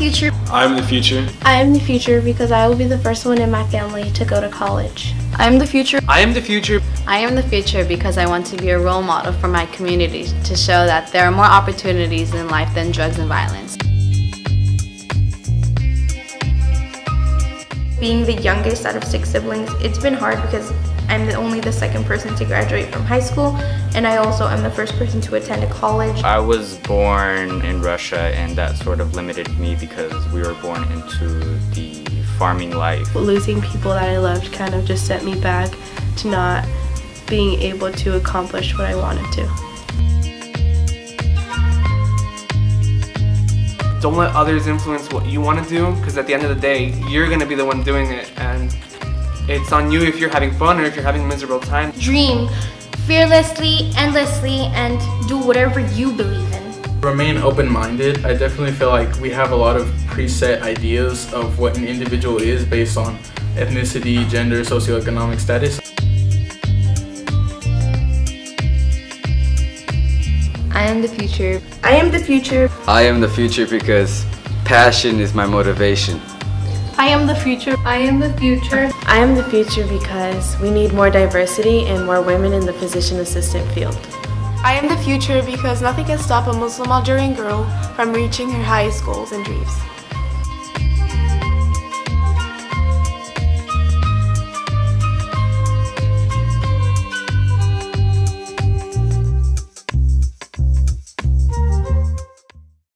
future. I'm the future. I am the future because I will be the first one in my family to go to college. I am the future. I am the future. I am the future because I want to be a role model for my community to show that there are more opportunities in life than drugs and violence. Being the youngest out of six siblings, it's been hard because I'm the only the second person to graduate from high school and I also am the first person to attend a college. I was born in Russia and that sort of limited me because we were born into the farming life. Losing people that I loved kind of just set me back to not being able to accomplish what I wanted to. Don't let others influence what you want to do because at the end of the day, you're going to be the one doing it and it's on you if you're having fun or if you're having a miserable time. Dream fearlessly, endlessly, and do whatever you believe in. Remain open-minded. I definitely feel like we have a lot of preset ideas of what an individual is based on ethnicity, gender, socioeconomic status. I am the future. I am the future. I am the future because passion is my motivation. I am the future. I am the future. I am the future because we need more diversity and more women in the physician assistant field. I am the future because nothing can stop a Muslim Algerian girl from reaching her highest goals and dreams.